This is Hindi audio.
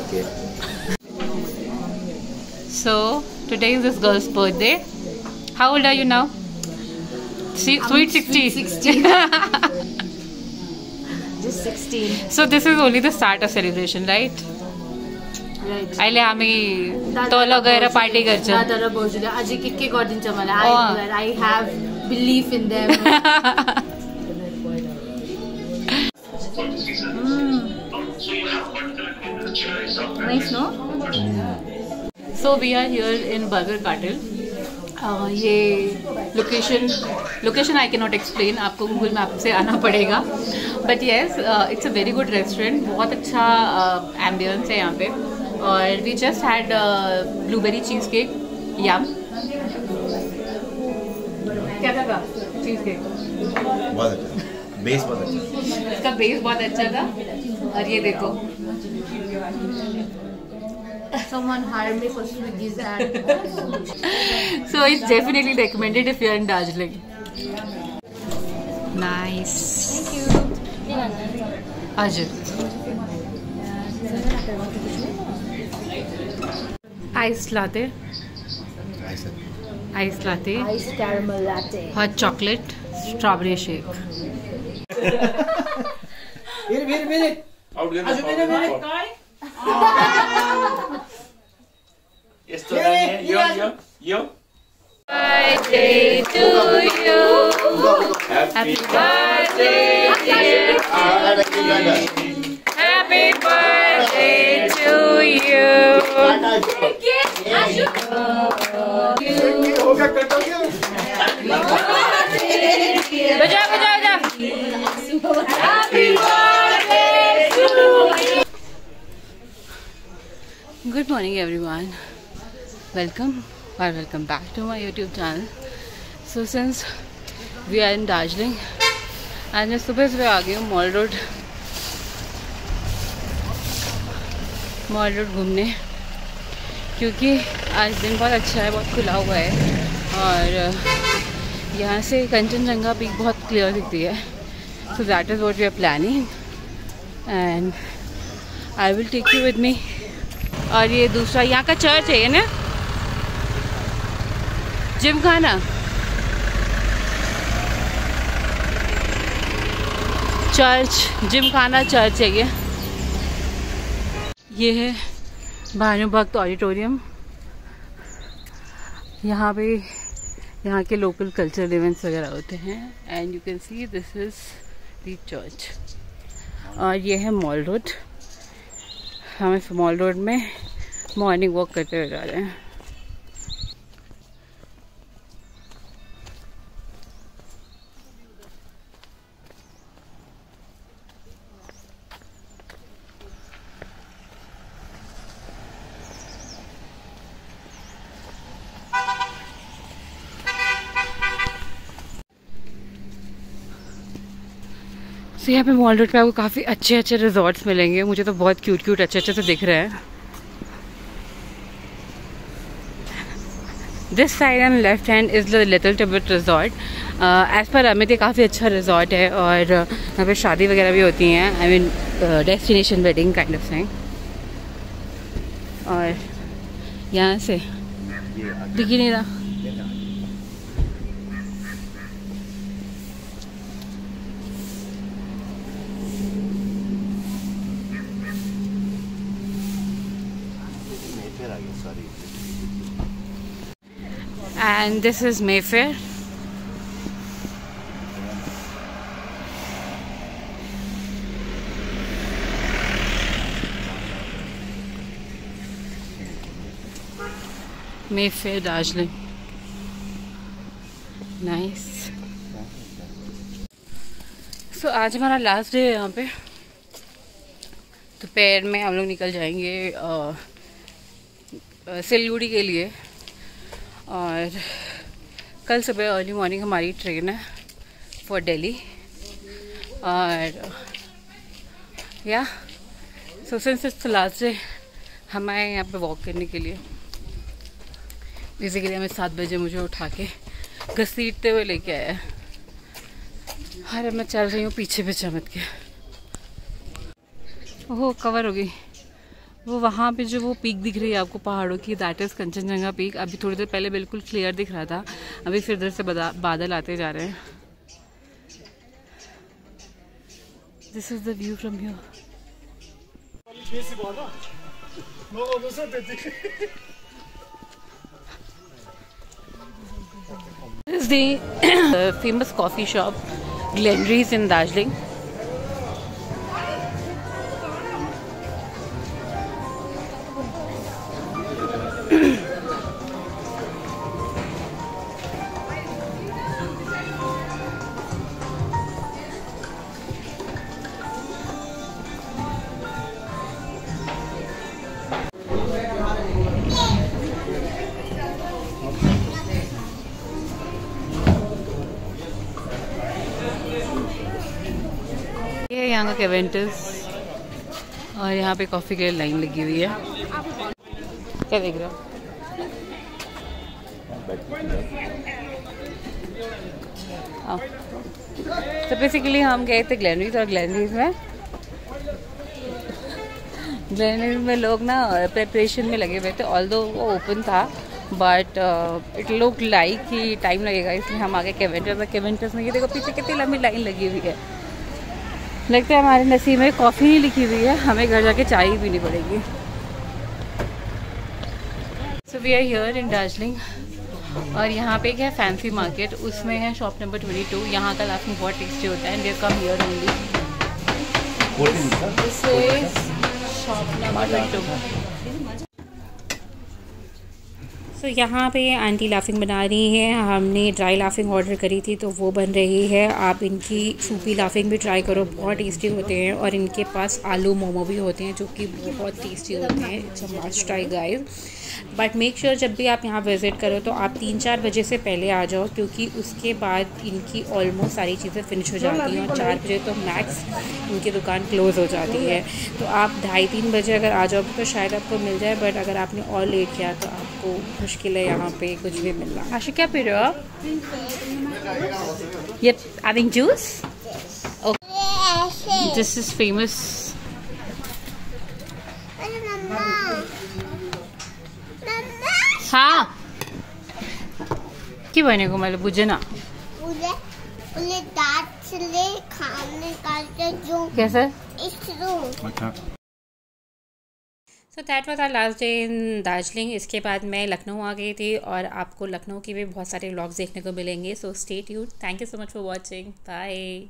Okay So today is this girl's birthday. How old are you now? See, sweet 60. 16. Just 16. so this is only the start of celebration, right? Right. अहिले हामी तो लगेर पार्टी गर्छ दादा र भाउजूले अझै के के गरिदिन्छ मलाई अँ। I I have believe in them Nice no so we are here in Burger Cartel ये location location I can not explain आपको गूगल मैप से आना पड़ेगा. But yes it's a very good restaurant बहुत अच्छा एम्बियंस है यहाँ पे. और we just had blueberry cheese cake yum क्या था चीज़ केक बहुत अच्छा. बेस बहुत अच्छा. इसका बेस बहुत अच्छा था. और ये देखो. Someone hired me for Swiggy's ad. so it's definitely recommended if you're in Darjeeling. Nice. Thank you. Ajay. Iced latte, ऐसा iced latte, Iced caramel latte. hot chocolate, strawberry shake. Esto, Daniel, yo, yo, yo. Birthday to you. Happy birthday, dear Happy birthday to you. Thank you. Good morning everyone welcome और welcome back to my YouTube channel so since we are in Darjeeling आज मैं सुबह सुबह आ गई हूँ मॉल रोड मॉल रोड घूमने, क्योंकि आज दिन बहुत अच्छा है, बहुत खुला हुआ है, और यहाँ से कंचनजंगा पीक बहुत क्लियर दिखती है so that is what we are planning and I will take you with me और ये दूसरा, यहाँ का चर्च है, ये ना? जिम खाना। चर्च, जिम खाना चर्च है ये। ये है भानुभक्त ऑडिटोरियम। यहाँ पे, यहाँ के लोकल कल्चरल इवेंट्स वगैरह होते हैं। And you can see this is the church और ये है मॉल रोड। हम मॉल रोड में मॉर्निंग वॉक करते हुए जा रहे हैं। सो यहाँ पे मॉल रोड पे आपको काफ़ी अच्छे अच्छे रिजॉर्ट्स मिलेंगे। मुझे तो बहुत क्यूट क्यूट अच्छे अच्छे से दिख रहे हैं। This side and left hand is the little Tibet resort as per Amit ये काफ़ी अच्छा रिजॉर्ट है और यहाँ पे शादी वगैरह भी होती हैं। I mean destination wedding kind of thing और यहाँ से दिख ही नहीं रहा फिर आ गया sorry and this is Mayfair. Mayfair, Darjeeling. Nice. So आज हमारा लास्ट डे है यहाँ पे दोपहर में हम लोग निकल जाएँगे सिलगुड़ी के लिए और कल सुबह अर्ली मॉर्निंग हमारी ट्रेन है फॉर दिल्ली और या सो सिंस लास्ट डे हम आए यहाँ पे वॉक करने के लिए। बेसिकली हमें सात बजे मुझे उठा के घसीटते हुए लेके आया अरे मैं चल रही हूँ पीछे पे चमक के ओह कवर हो गई। वो वहाँ पे जो वो पीक दिख रही है आपको पहाड़ों की दैट इज़ कंचनजंगा पीक अभी थोड़ी देर पहले बिल्कुल क्लियर दिख रहा था। अभी फिर इधर से बादल आते जा रहे हैं। This is the view from here This is the famous in Darjeeling. यहाँ का केवेंटस और यहाँ पे कॉफ़ी के लिए लाइन लगी हुई है। क्या देख रहे हो। तो बेसिकली हम गए थे ग्लैनरीज और ग्लैनरीज में। ग्लैनरीज में लोग ना प्रेपरेशन में लगे हुए थे ऑल दो वो ओपन था बट इट लुक लाइक कि टाइम लगेगा, इसलिए हम आगे केवेंटस केवेंटस में। ये देखो, पीछे कितनी लंबी लाइन लगी हुई है। लगता है हमारे नसीब में कॉफ़ी नहीं लिखी हुई है, हमें घर जाके चाय ही पीनी पड़ेगी। So we are here in Darjeeling और यहाँ पे क्या है फैंसी मार्केट उसमें है शॉप नंबर ट्वेंटी टू यहाँ का लाफिंग बहुत टेस्टी होता है and come here only shop number twenty two so so, यहाँ पे आंटी लाफिंग बना रही हैं। हमने ड्राई लाफिंग ऑर्डर करी थी तो वो बन रही है। आप इनकी सूपी लाफिंग भी ट्राई करो बहुत टेस्टी होते हैं और इनके पास आलू मोमो भी होते हैं जो कि बहुत टेस्टी होते हैं। It's must try guys but make sure जब भी आप यहाँ विज़िट करो तो आप तीन चार बजे से पहले आ जाओ क्योंकि उसके बाद इनकी ऑलमोस्ट सारी चीज़ें फिनिश हो जाती हैं और चार बजे तो मैक्स इनकी दुकान क्लोज़ हो जाती है। तो आप ढाई तीन बजे अगर आ जाओगे तो शायद आपको मिल जाए बट अगर आपने और लेट किया तो आपको मुश्किल है यहाँ पे कुछ भी मिलना। आशा क्या पी रहे हो आप? ये having juice this is famous हाँ। কি बने को मतलब बुझे ना। उन्हें उन्हें दांत से ले खाने का जो कैसे? इस room. So that was our last day in Darjeeling इसके बाद मैं लखनऊ आ गई थी और आपको लखनऊ के भी बहुत सारे व्लॉग्स देखने को मिलेंगे. So stay you thank you so much for watching bye